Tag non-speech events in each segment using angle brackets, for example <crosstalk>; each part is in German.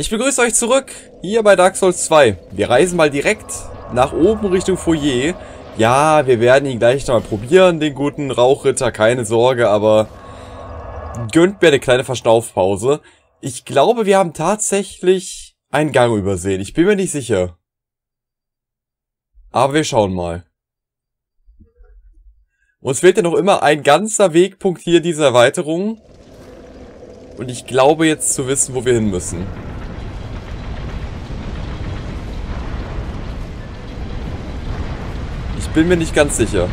Ich begrüße euch zurück, hier bei Dark Souls 2. Wir reisen mal direkt nach oben Richtung Foyer. Ja, wir werden ihn gleich nochmal probieren, den guten Rauchritter, keine Sorge, aber gönnt mir eine kleine Verschnaufpause. Ich glaube, wir haben tatsächlich einen Gang übersehen. Ich bin mir nicht sicher. Aber wir schauen mal. Uns fehlt ja noch immer ein ganzer Wegpunkt hier dieser Erweiterung. Und ich glaube jetzt zu wissen, wo wir hin müssen. Bin mir nicht ganz sicher.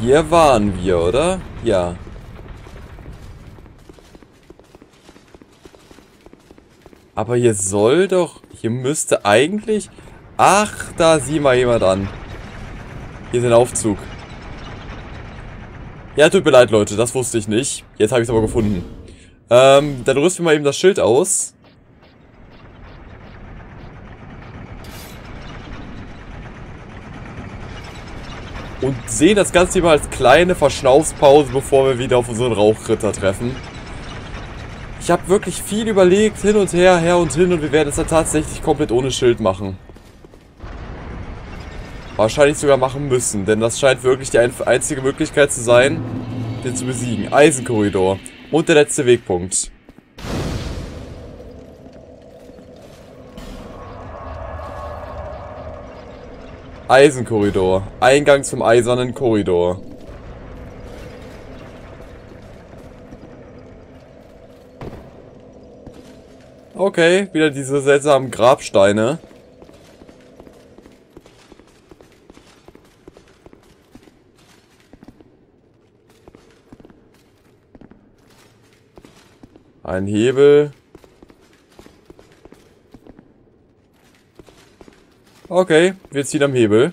Hier waren wir, oder? Ja. Aber hier soll doch... Hier müsste eigentlich... Ach, da sieh mal jemand an. Hier ist ein Aufzug. Ja, tut mir leid, Leute. Das wusste ich nicht. Jetzt habe ich es aber gefunden. Ähm, dann rüsten wir mal eben das Schild aus. Und sehen das Ganze hier mal als kleine Verschnaufspause, bevor wir wieder auf unseren Rauchritter treffen. Ich habe wirklich viel überlegt, hin und her, her und hin und wir werden es dann tatsächlich komplett ohne Schild machen. Wahrscheinlich sogar machen müssen, denn das scheint wirklich die einzige Möglichkeit zu sein, den zu besiegen. Eisenkorridor. Und der letzte Wegpunkt. Eisenkorridor. Eingang zum eisernen Korridor. Okay, wieder diese seltsamen Grabsteine. Ein Hebel. Okay, wir ziehen am Hebel.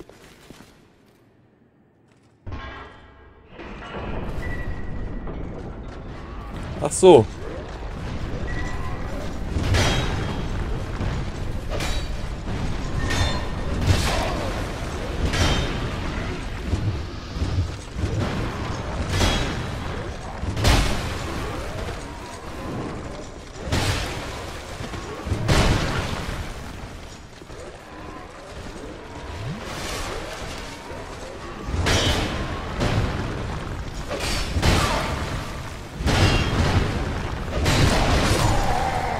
Ach so.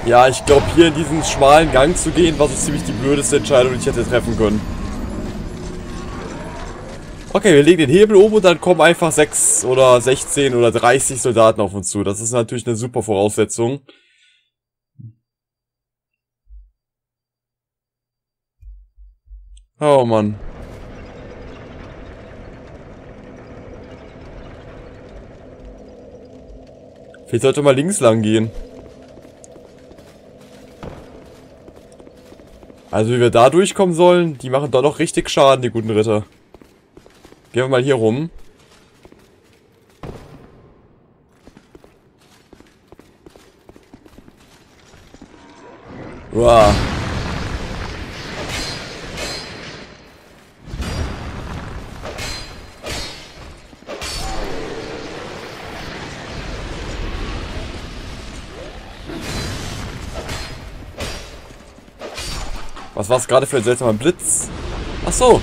Ja, ich glaube hier in diesen schmalen Gang zu gehen, war so ziemlich die blödeste Entscheidung, die ich hätte treffen können. Okay, wir legen den Hebel um und dann kommen einfach 6 oder 16 oder 30 Soldaten auf uns zu. Das ist natürlich eine super Voraussetzung. Oh Mann. Vielleicht sollte mal links lang gehen. Also wie wir da durchkommen sollen, die machen doch noch richtig Schaden, die guten Ritter. Gehen wir mal hier rum. Uah. Was war es gerade für ein seltsamer Blitz? Ach so.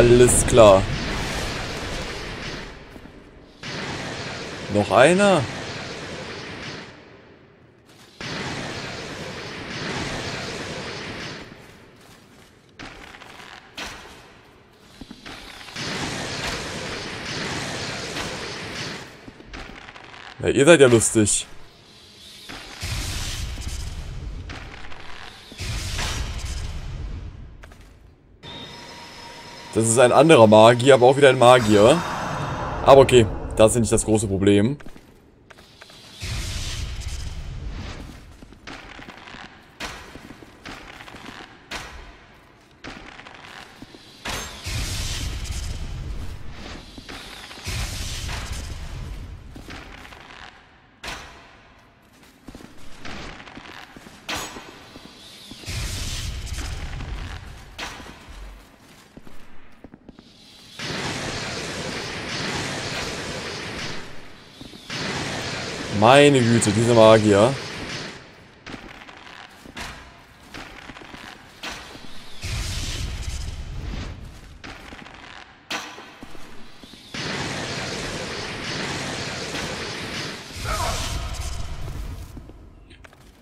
Alles klar. Noch einer? Ja, ihr seid ja lustig. Das ist ein anderer Magier, aber auch wieder ein Magier. Aber okay, Das ist nicht das große Problem. Meine Güte, diese Magier.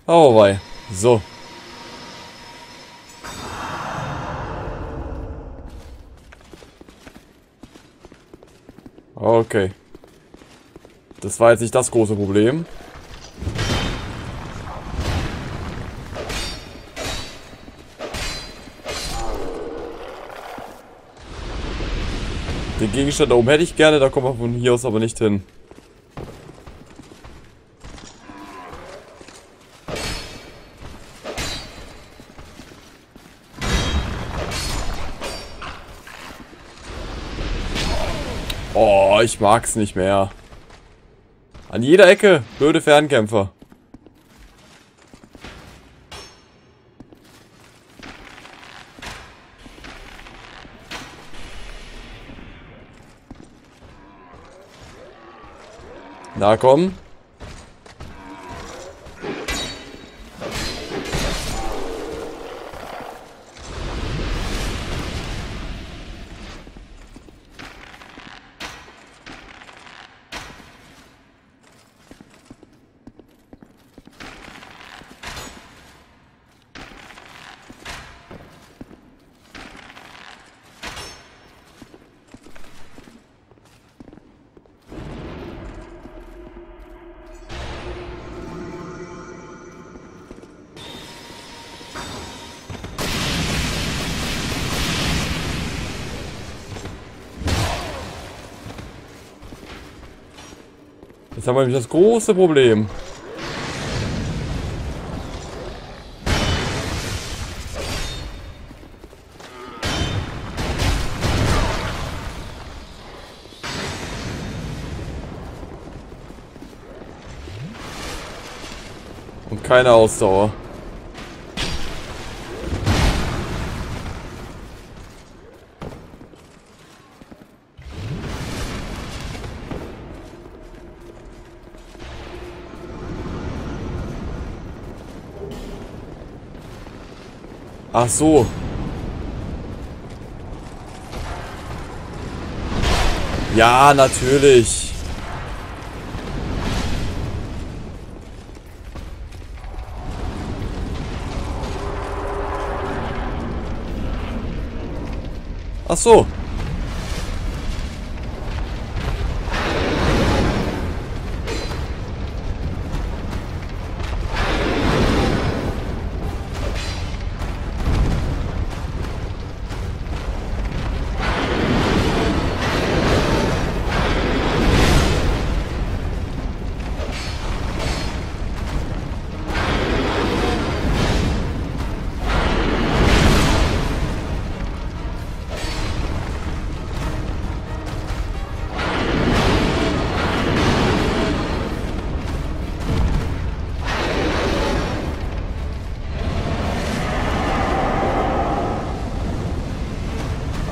Oh, wei. So. Okay. Das war jetzt nicht das große Problem. Den Gegenstand da oben hätte ich gerne, da kommen wir von hier aus aber nicht hin. Oh, ich mag's nicht mehr. An jeder Ecke. Blöde Fernkämpfer. Na komm. Haben wir nämlich das große Problem. Und keine Ausdauer. Ach so. Ja, natürlich. Ach so.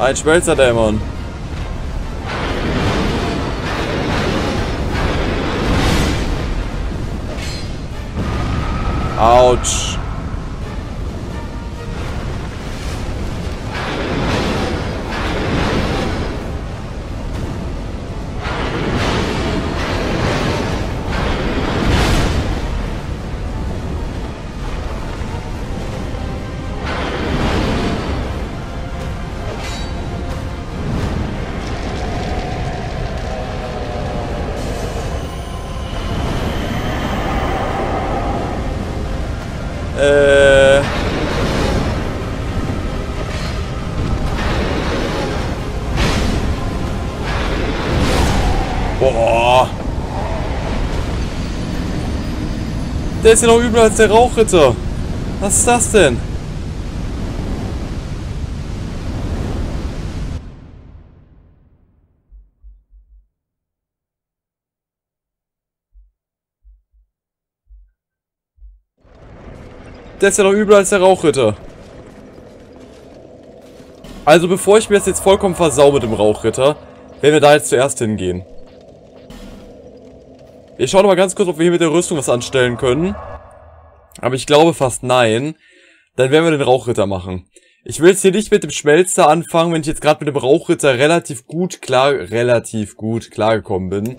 Ein Schmelzerdämon. Autsch. Ist ja noch übler als der Rauchritter. Was ist das denn? Der ist ja noch übler als der Rauchritter. Also bevor ich mir das jetzt vollkommen versau mit dem Rauchritter, werden wir da jetzt zuerst hingehen. Ich schaue noch mal ganz kurz, ob wir hier mit der Rüstung was anstellen können. Aber ich glaube fast nein. Dann werden wir den Rauchritter machen. Ich will jetzt hier nicht mit dem Schmelzer anfangen, wenn ich jetzt gerade mit dem Rauchritter relativ gut klar, relativ gut klargekommen bin.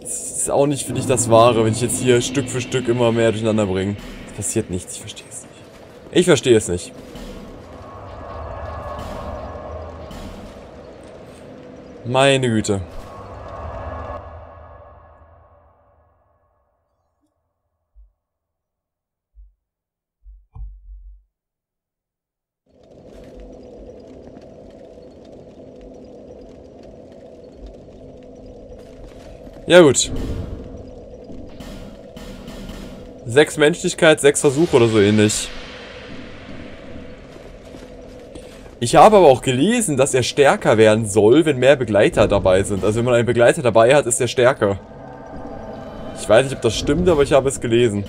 Das ist auch nicht, finde ich, das Wahre, wenn ich jetzt hier Stück für Stück immer mehr durcheinander bringe. Es passiert nichts, ich verstehe es nicht. Ich verstehe es nicht. Meine Güte. Ja gut. Sechs Menschlichkeit, sechs Versuche oder so ähnlich. Ich habe aber auch gelesen, dass er stärker werden soll, wenn mehr Begleiter dabei sind. Also wenn man einen Begleiter dabei hat, ist er stärker. Ich weiß nicht, ob das stimmt, aber ich habe es gelesen.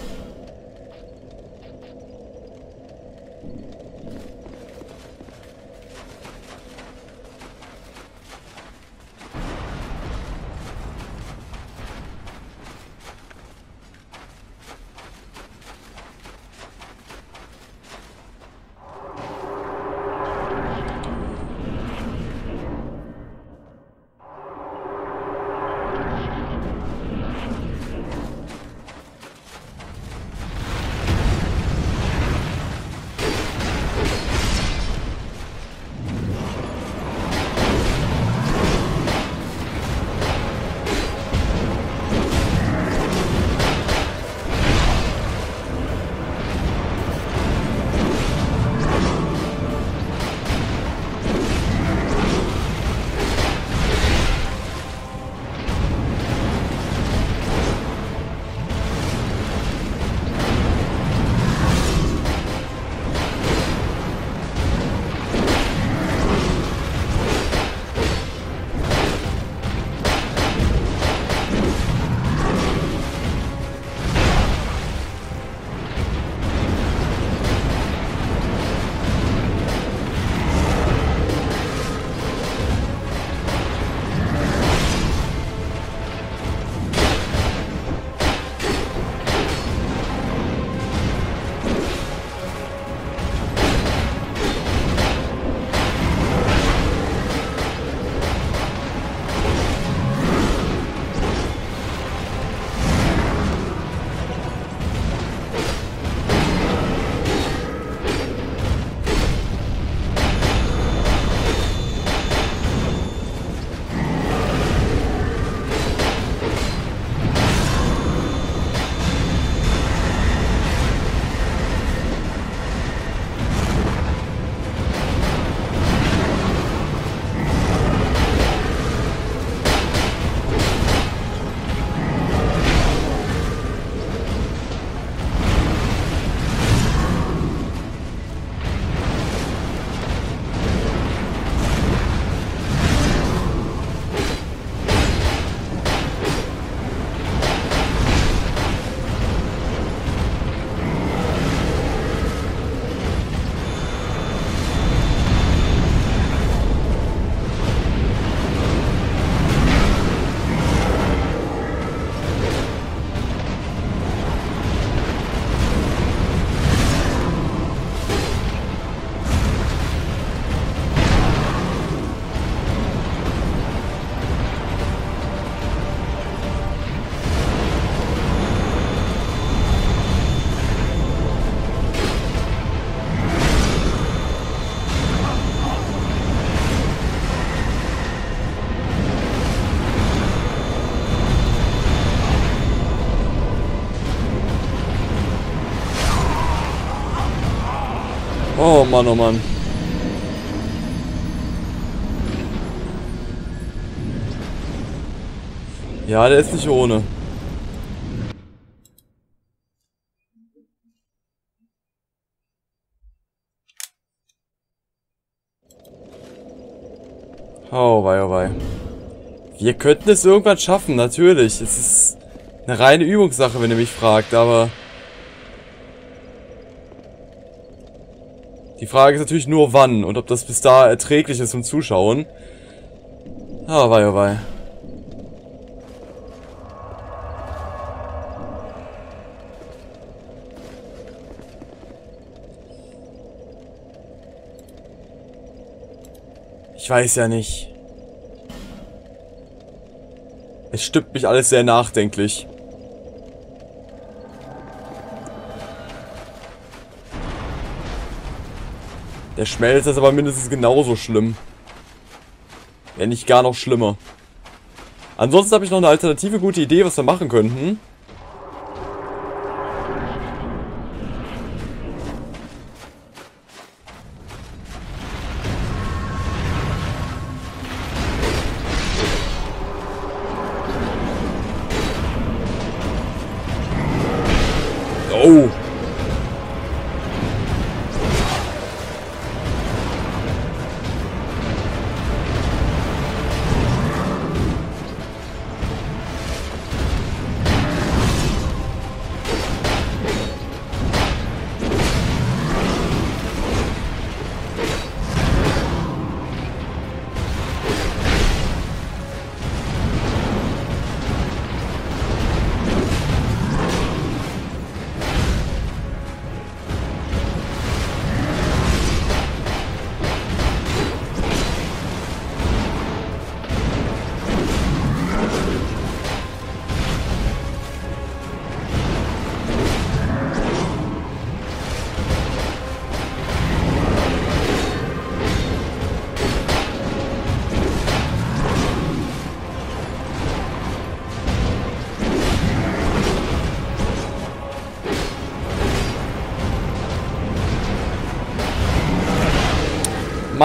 Oh Mann, oh Mann. Ja, der ist nicht ohne. Oh wei, oh wei. Wir könnten es irgendwann schaffen, natürlich. Es ist eine reine Übungssache, wenn ihr mich fragt, aber... Die Frage ist natürlich nur wann und ob das bis da erträglich ist zum Zuschauen. Oh wei, oh wei. Ich weiß ja nicht. Es stimmt mich alles sehr nachdenklich. Der Schmelz ist aber mindestens genauso schlimm. Wenn nicht gar noch schlimmer. Ansonsten habe ich noch eine alternative gute Idee, was wir machen könnten.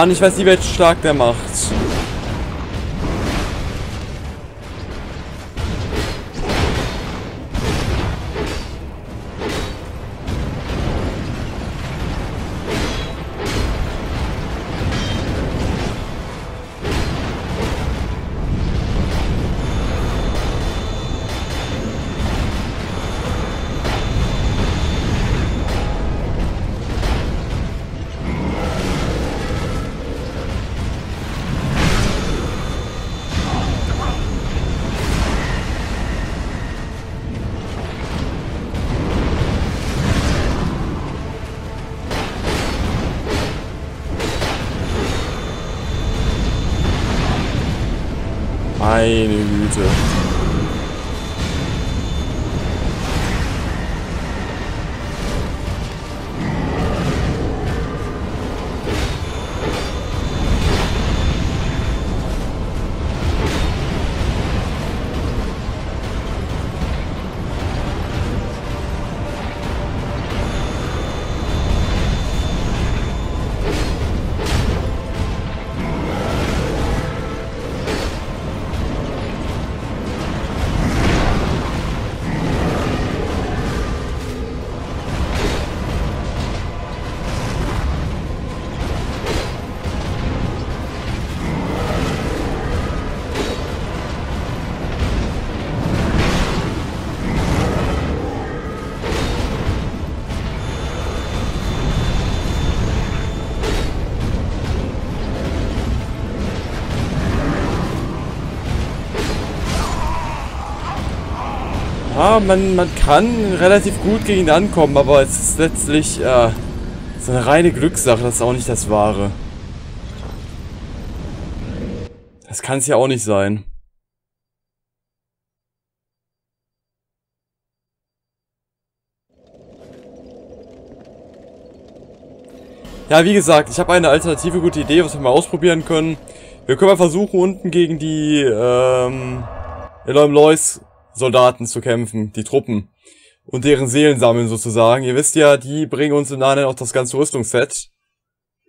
Mann, ich weiß nicht, welchen Schlag der macht. Ja, man, man kann relativ gut gegen ihn ankommen, aber es ist letztlich äh, so eine reine Glückssache, das ist auch nicht das Wahre. Das kann es ja auch nicht sein. Ja, wie gesagt, ich habe eine alternative gute Idee, was wir mal ausprobieren können. Wir können mal versuchen, unten gegen die ähm, Eloim Lois Soldaten zu kämpfen, die Truppen. Und deren Seelen sammeln sozusagen. Ihr wisst ja, die bringen uns im Nachhinein auch das ganze Rüstungsset.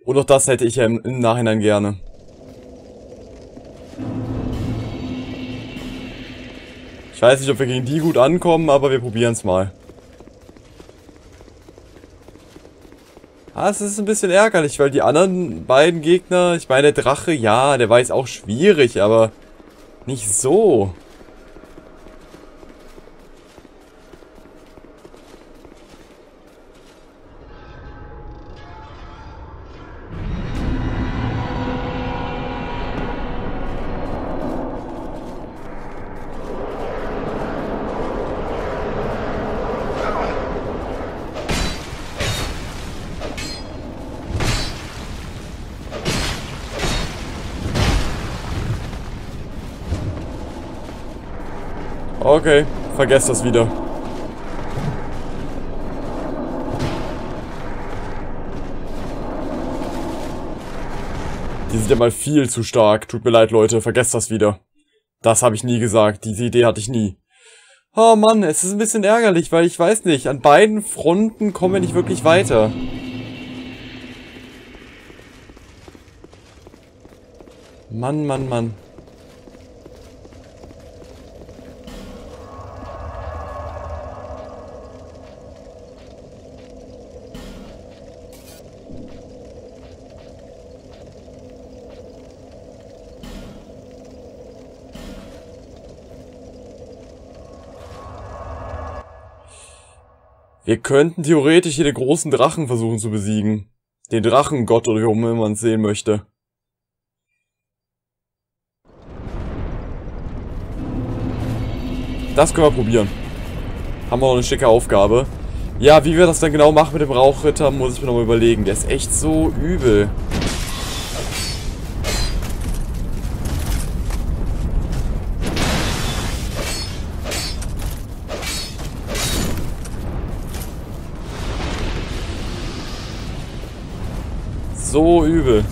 Und auch das hätte ich ja im, Nachhinein gerne. Ich weiß nicht, ob wir gegen die gut ankommen, aber wir probieren es mal. Ah, es ist ein bisschen ärgerlich, weil die anderen beiden Gegner, ich meine, der Drache, ja, der war jetzt auch schwierig, aber nicht so. Okay, vergesst das wieder. Die sind ja mal viel zu stark. Tut mir leid, Leute. Vergesst das wieder. Das habe ich nie gesagt. Diese Idee hatte ich nie. Oh Mann, es ist ein bisschen ärgerlich, weil ich weiß nicht, an beiden Fronten kommen wir nicht wirklich weiter. Mann, Mann, Mann. Wir könnten theoretisch hier den großen Drachen versuchen zu besiegen. Den Drachengott oder wie auch immer man es sehen möchte. Das können wir probieren. Haben wir noch eine schicke Aufgabe. Ja, wie wir das dann genau machen mit dem Rauchritter, muss ich mir noch mal überlegen. Der ist echt so übel. So übel.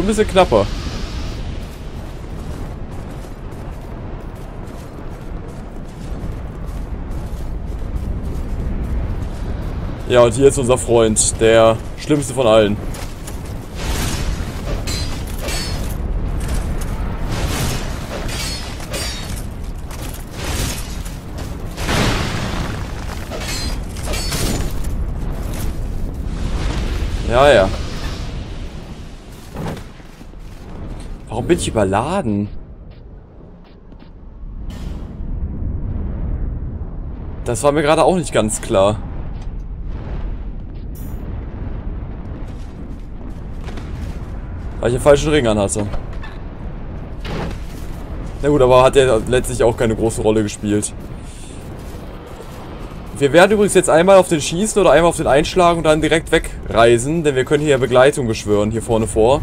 Schon ein bisschen knapper. Ja, und hier ist unser Freund, der schlimmste von allen. Bin ich überladen? Das war mir gerade auch nicht ganz klar. Weil ich den falschen Ring anhatte. Na gut, aber hat er letztlich auch keine große Rolle gespielt. Wir werden übrigens jetzt einmal auf den schießen oder einmal auf den einschlagen und dann direkt wegreisen, denn wir können hier Begleitung beschwören, hier vorne vor.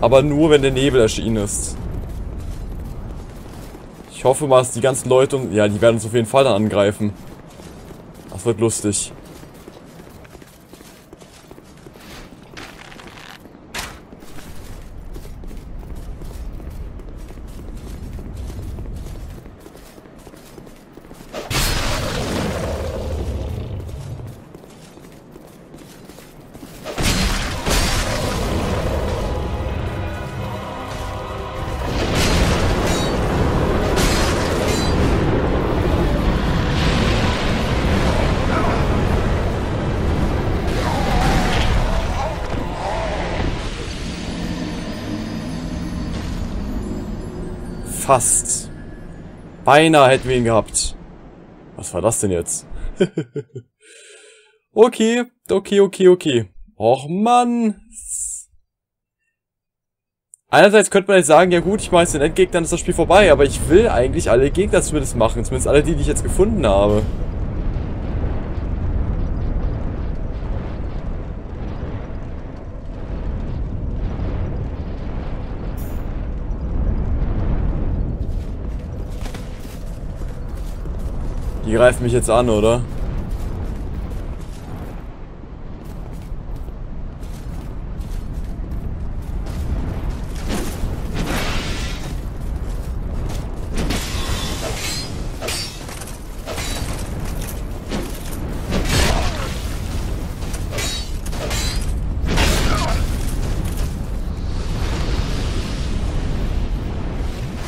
Aber nur, wenn der Nebel erschienen ist. Ich hoffe mal, dass die ganzen Leute... Ja, die werden uns auf jeden Fall dann angreifen. Das wird lustig. Fast. Beinahe hätten wir ihn gehabt. Was war das denn jetzt? <laughs> okay, okay, okay, okay. Och Mann. Einerseits könnte man jetzt sagen, ja gut, ich mache jetzt den Endgegner, dann ist das Spiel vorbei. Aber ich will eigentlich alle Gegner zumindest machen. Zumindest alle die, die ich jetzt gefunden habe. Die greifen mich jetzt an, oder?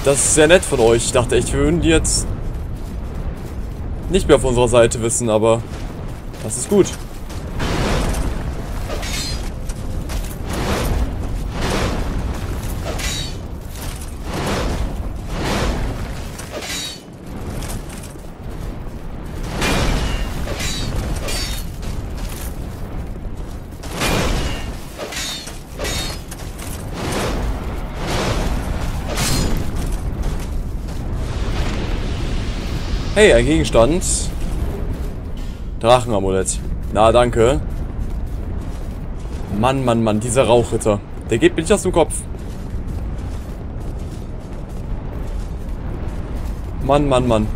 Das ist sehr nett von euch. Ich dachte echt, wir würden die jetzt nicht mehr auf unserer Seite wissen, aber das ist gut. Hey, ein Gegenstand. Drachenamulett. Na, danke. Mann, Mann, Mann, dieser Rauchritter. Der geht mir nicht aus dem Kopf. Mann, Mann, Mann.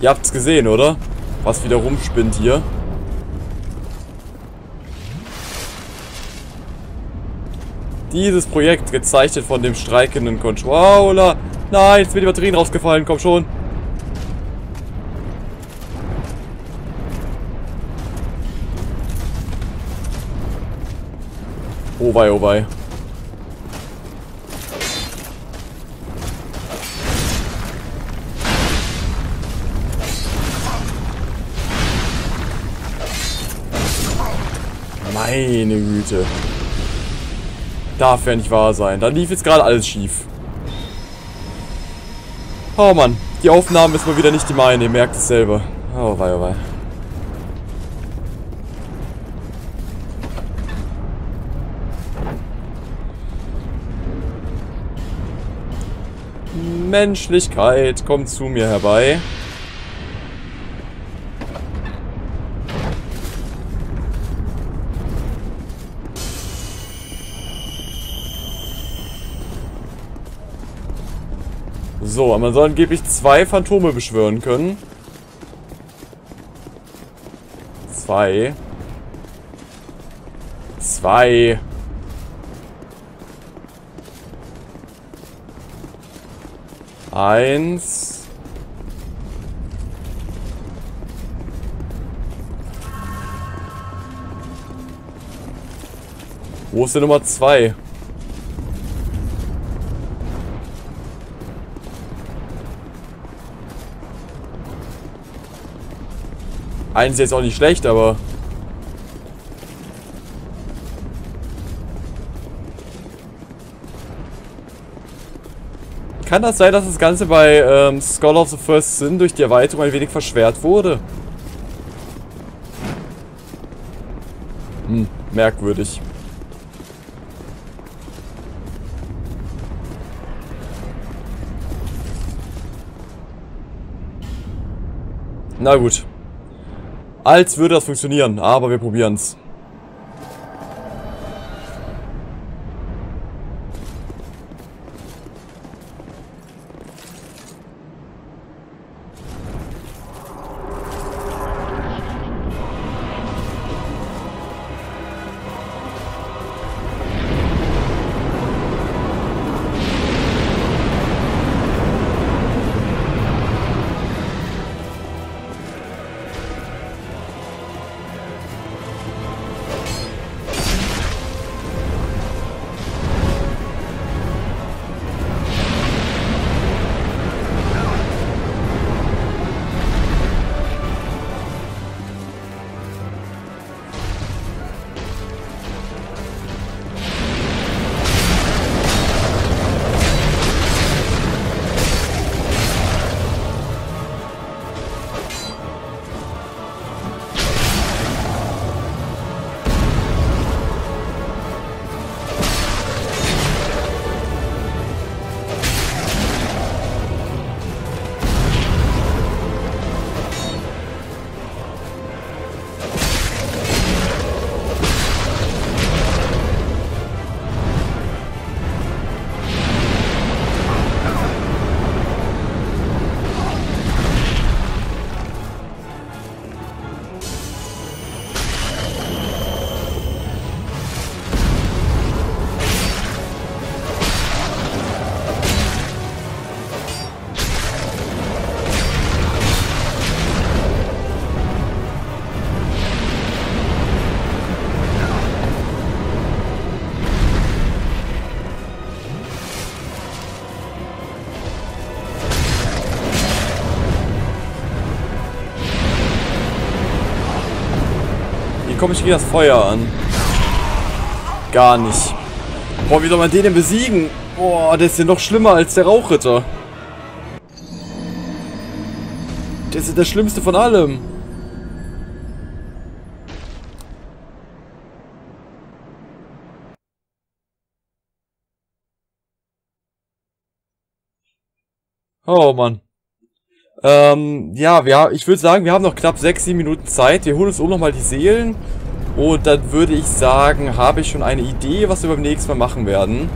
Ihr habt's gesehen, oder? Was wieder rumspinnt hier. Dieses Projekt gezeichnet von dem streikenden Controller. Nein, jetzt sind die Batterien rausgefallen. Komm schon. Oh wei, oh wei. Meine Güte. Darf ja nicht wahr sein. Da lief jetzt gerade alles schief. Oh Mann. Die Aufnahmen ist mal wieder nicht die meine. Ihr merkt es selber. Oh wei, oh wei. Menschlichkeit, kommt zu mir herbei. So, man soll angeblich zwei Phantome beschwören können. Zwei. Zwei. Eins. Wo ist die Nummer zwei? Eins ist jetzt auch nicht schlecht, aber... Kann das sein, dass das Ganze bei ähm, Scholar of the First Sin durch die Erweiterung ein wenig verschwert wurde? Hm, merkwürdig. Na gut. Als würde das funktionieren, aber wir probieren es. Komme ich gegen das Feuer an? Gar nicht. Boah, wie soll man den denn besiegen? Boah, der ist ja noch schlimmer als der Rauchritter. Der ist der schlimmste von allem. Oh Mann. Ähm, ja, wir, ich würde sagen, wir haben noch knapp 6, 7 Minuten Zeit. Wir holen uns um nochmal die Seelen. Und dann würde ich sagen, habe ich schon eine Idee, was wir beim nächsten Mal machen werden.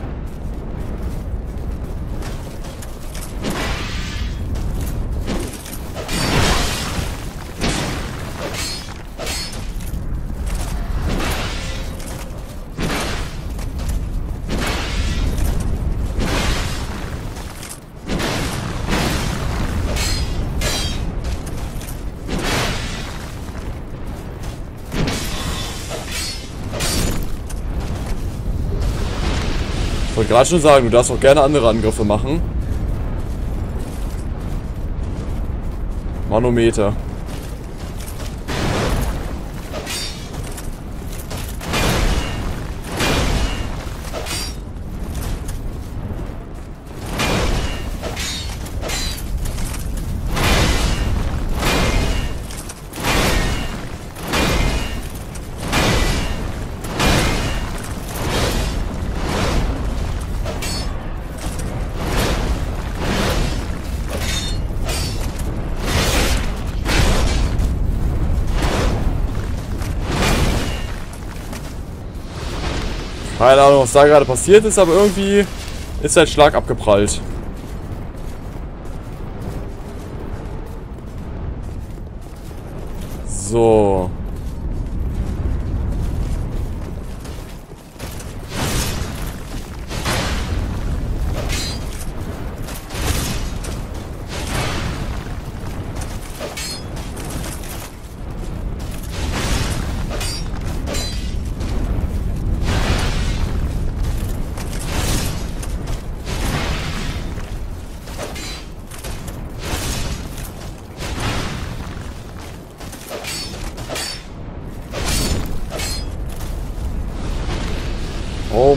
Wollte gerade schon sagen, du darfst auch gerne andere Angriffe machen. Manometer. Keine Ahnung, was da gerade passiert ist, aber irgendwie ist der Schlag abgeprallt. So.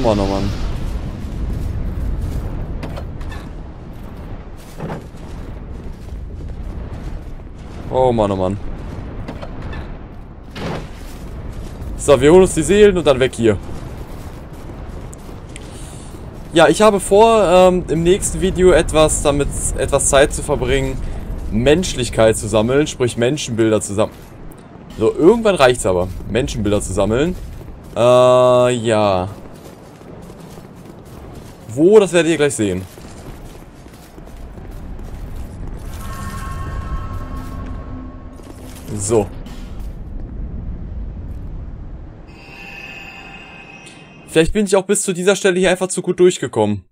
Oh Mann, oh Mann. Oh Mann, oh Mann. So, wir holen uns die Seelen und dann weg hier. Ja, ich habe vor, ähm, im nächsten Video etwas damit, etwas Zeit zu verbringen, Menschlichkeit zu sammeln, sprich Menschenbilder zu sammeln. So, irgendwann reicht's aber, Menschenbilder zu sammeln. Äh, ja. Wo, das werdet ihr gleich sehen. So. Vielleicht bin ich auch bis zu dieser Stelle hier einfach zu gut durchgekommen.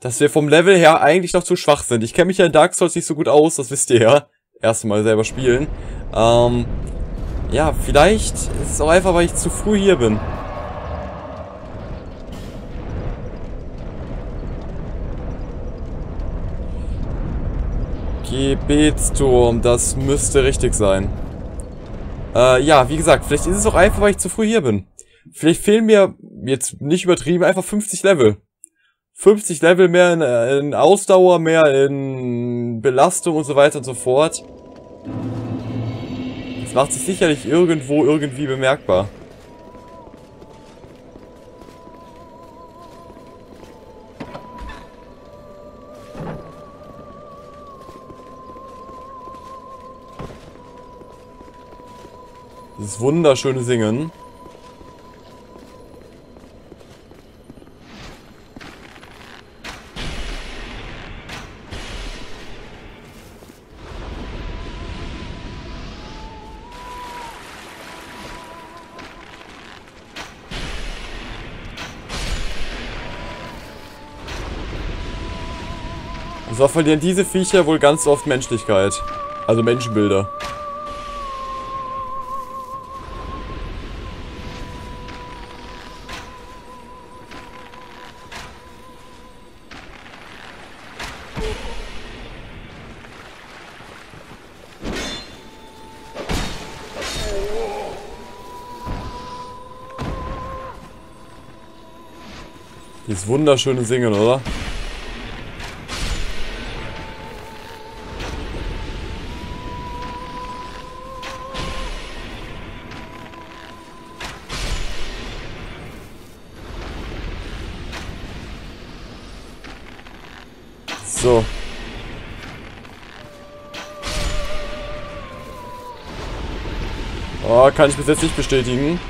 Dass wir vom Level her eigentlich noch zu schwach sind. Ich kenne mich ja in Dark Souls nicht so gut aus, das wisst ihr ja. Erstmal selber spielen. Ähm, ja, vielleicht ist es auch einfach, weil ich zu früh hier bin. Gebetsturm, das müsste richtig sein. Äh, ja, wie gesagt, vielleicht ist es auch einfach, weil ich zu früh hier bin. Vielleicht fehlen mir, jetzt nicht übertrieben, einfach 50 Level. 50 Level mehr in, äh, in Ausdauer, mehr in Belastung und so weiter und so fort. Das macht sich sicherlich irgendwo irgendwie bemerkbar. Dieses wunderschöne Singen. So verlieren diese Viecher wohl ganz oft Menschlichkeit. Also Menschenbilder. Wunderschöne Singen, oder? So. Oh, kann ich bis jetzt nicht bestätigen.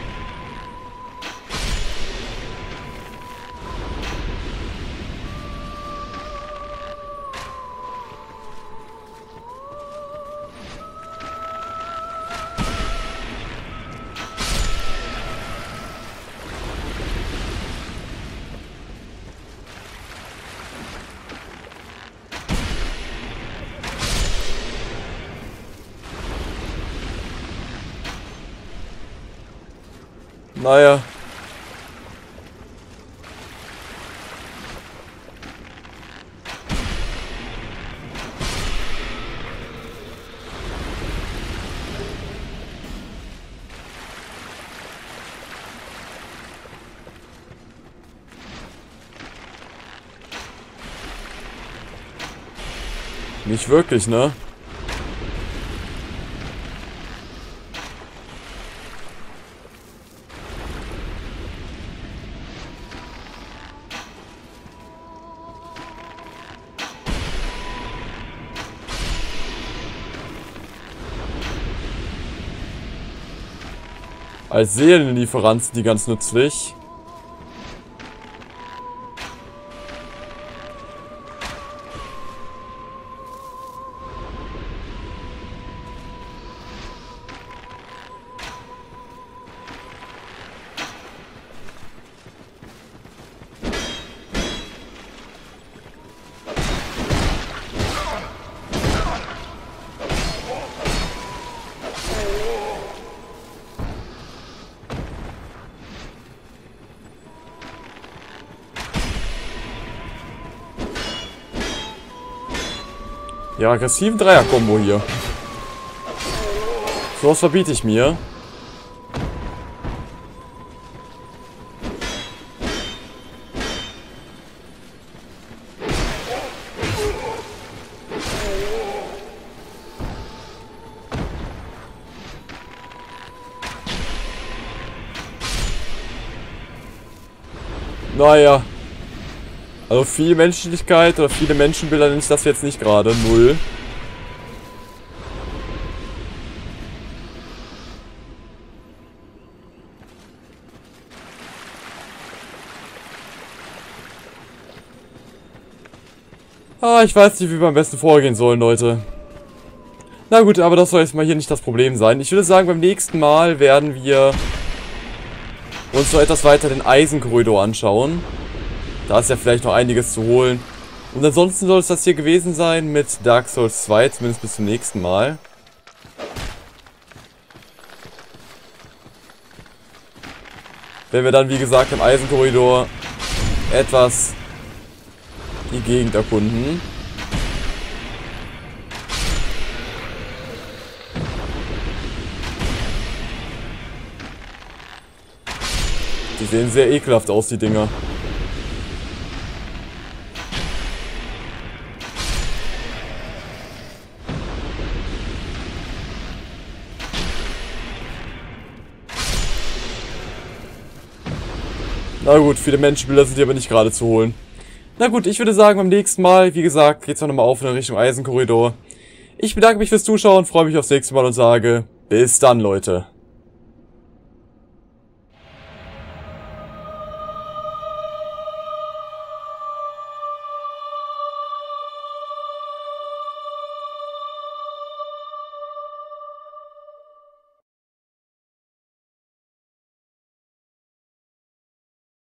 Naja. Nicht wirklich, ne? Als Seelenlieferant sind die ganz nützlich. Ja, aggressiven Dreier-Kombo hier. So was verbiete ich mir. Naja. Also viel Menschlichkeit oder viele Menschenbilder nenne ich das jetzt nicht gerade. Null. Ah, ich weiß nicht, wie wir am besten vorgehen sollen, Leute. Na gut, aber das soll jetzt mal hier nicht das Problem sein. Ich würde sagen, beim nächsten Mal werden wir uns noch etwas weiter den Eisenkorridor anschauen. Da ist ja vielleicht noch einiges zu holen. Und ansonsten soll es das hier gewesen sein mit Dark Souls 2, zumindest bis zum nächsten Mal. Wenn wir dann, wie gesagt, im Eisenkorridor etwas die Gegend erkunden. Die sehen sehr ekelhaft aus, die Dinger. Na gut, viele Menschenbilder sind hier aber nicht gerade zu holen. Na gut, ich würde sagen, beim nächsten Mal, wie gesagt, geht's noch mal auf in Richtung Eisenkorridor. Ich bedanke mich fürs Zuschauen, freue mich aufs nächste Mal und sage, bis dann, Leute.